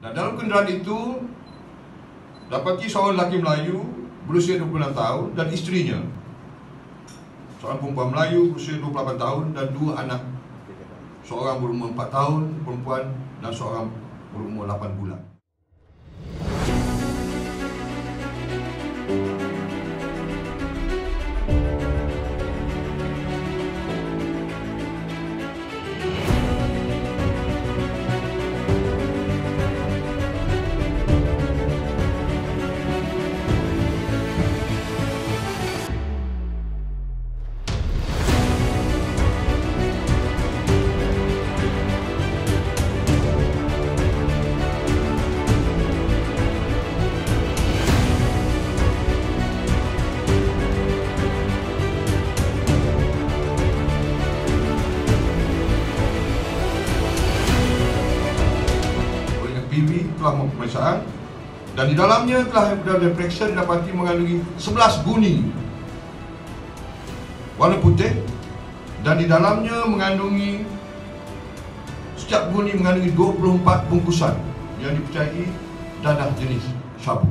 Dan dalam kenderaan itu dapati seorang lelaki Melayu berusia 26 tahun dan isterinya. Seorang perempuan Melayu berusia 28 tahun dan dua anak. Seorang berumur 4 tahun perempuan dan seorang berumur 8 bulan. PV telah melakukan pemeriksaan dan di dalamnya telah berada periksa didapati mengandungi 11 guni warna putih dan di dalamnya mengandungi setiap guni mengandungi 24 bungkusan yang dipercayai dadah jenis sabu.